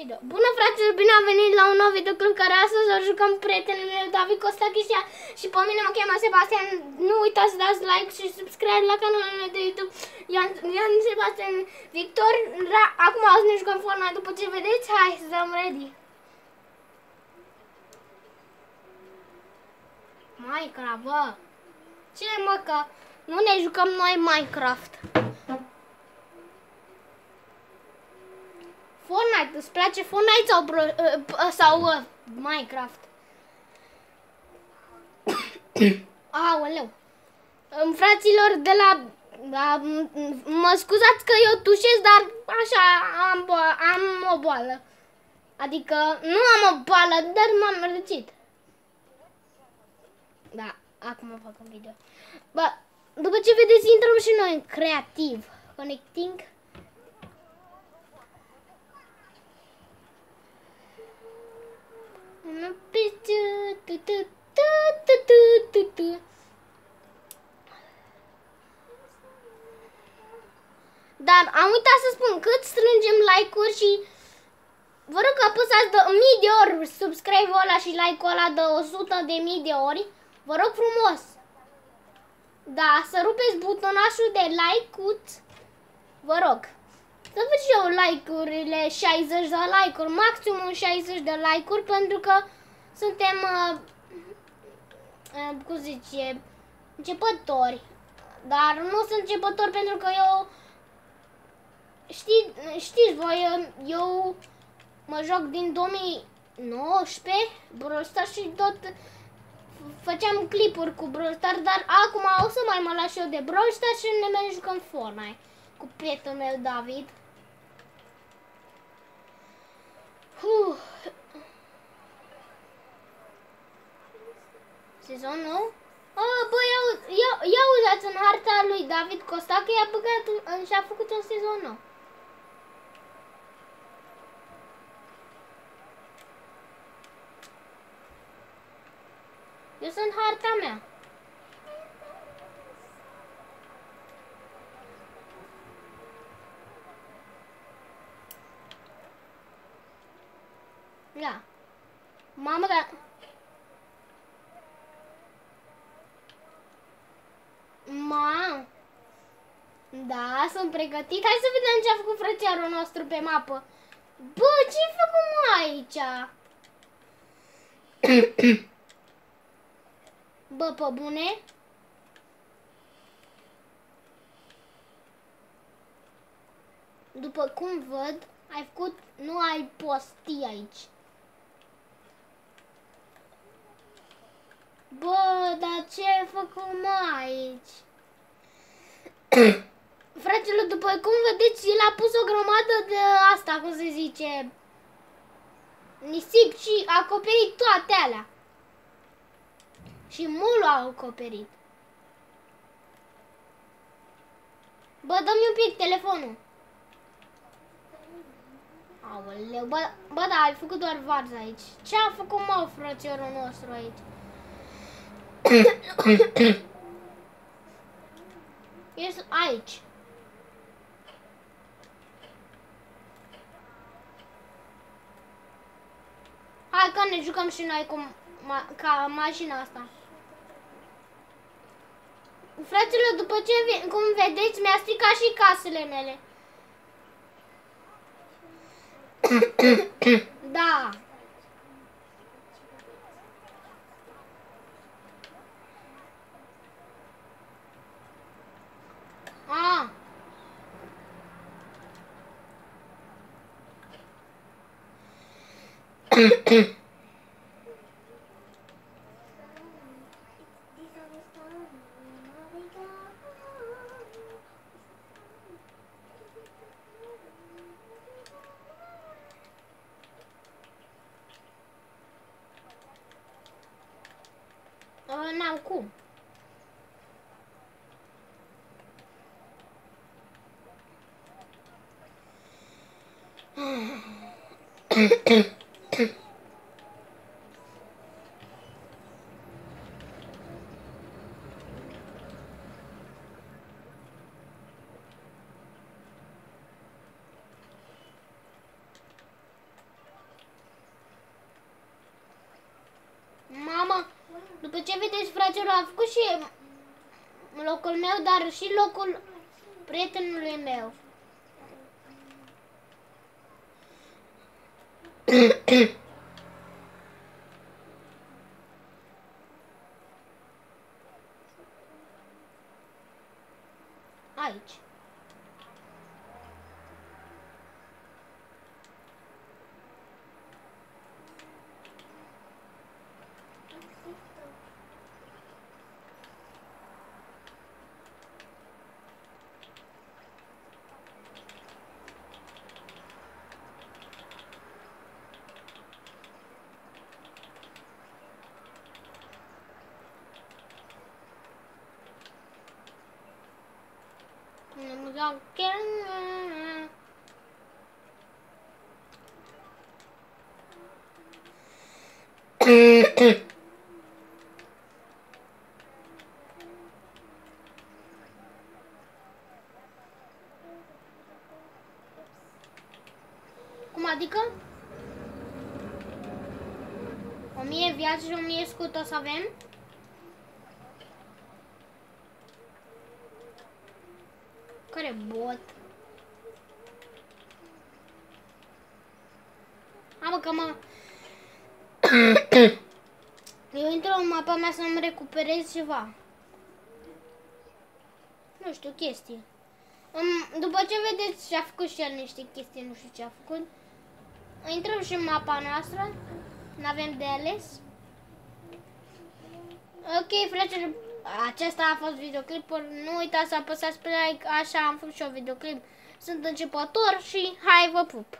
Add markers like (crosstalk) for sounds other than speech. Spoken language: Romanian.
video. Bună fraților, bine am venit la un nou videoclip care astăzi o jucăm prietenul meu David Costachisia și pe mine mă cheamă Sebastian. Nu uitați să dați like și subscribe la canalul meu de YouTube Ian, Ian Sebastian Victor. Ra, acum o să ne jucăm Fortnite după ce vedeți. Hai să dăm ready. Minecraft, bă. Ce mă că nu ne jucăm noi Minecraft. Fortnite, îți place Fortnite sau, bro, uh, sau uh, Minecraft? (coughs) Aoleu. Um, fraților de la... Da, mă scuzați că eu tușesc, dar așa am, am o boală. Adică nu am o boală, dar m-am răcit. Da, acum fac un video. Bă, după ce vedeți, intrăm și noi în creativ. Connecting. Dar am uitat să spun cât strângem like-uri și vă rog că apăsați de mii de ori subscribe-ul ăla și like-ul ăla de 100 de mii de ori. Vă rog frumos. Da, să rupeți butonașul de like-ut. Vă rog. Să văd și eu like-urile, 60 de like-uri, maximum 60 de like-uri, pentru că suntem, uh, uh, cum zice, începători. Dar nu sunt începători pentru că eu, știi, știți voi, eu mă joc din 2019, Brawl Stars și tot făceam clipuri cu Brawl Stars, dar acum o să mai mă las eu de Brawl Stars și ne mai jucăm Fortnite cu prietenul meu David. Huh. Sezon nou? Oh, bă, ia, ia, ia uitați în harta lui David Costa că i-a băgat și a făcut un sezon nou. Eu sunt harta mea. Da. Mamă, da. Ma. Da, sunt pregătit. Hai să vedem ce a făcut frățiarul nostru pe mapă. Bă, ce-ai făcut mă aici? (coughs) Bă, pe bune? După cum văd, ai făcut, nu ai posti aici. Bă, dar ce ai făcut mă aici? (coughs) Fraților, după cum vedeți, el a pus o grămadă de asta, cum se zice, nisip și a acoperit toate alea. Și mult a acoperit. Bă, dă-mi un pic telefonul. Aoleu, bă, bă, da, ai făcut doar varză aici. Ce a făcut, mă, frățiorul nostru aici? Ești aici. Hai că ne jucăm și noi cu ma ca mașina asta. Fraților, după ce, cum vedeți, mi-a stricat și casele mele. (coughs) da. oh, now cool. Mm-hmm. Cum. fraților, a făcut și locul meu, dar și locul prietenului meu. (coughs) Cum adică? O mie viață și o mie scut o să avem? Care bot? Am că mă... (coughs) Eu intru în mapa mea să-mi recuperez ceva. Nu știu, chestii. Um, după ce vedeți ce a făcut și el niște chestii, nu știu ce a făcut. Intrăm și în mapa noastră. N-avem de ales. Ok, fraților, acesta a fost videoclipul. Nu uitați să apăsați pe like, așa am făcut și eu videoclip. Sunt începător și hai vă pup!